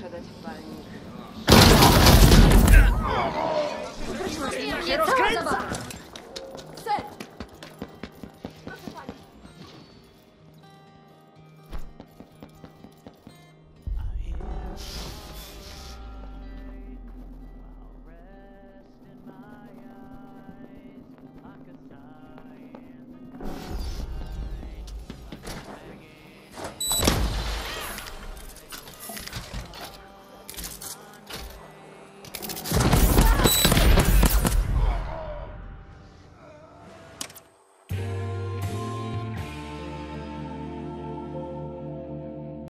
muszę dać palnik. Nie cała zabawa.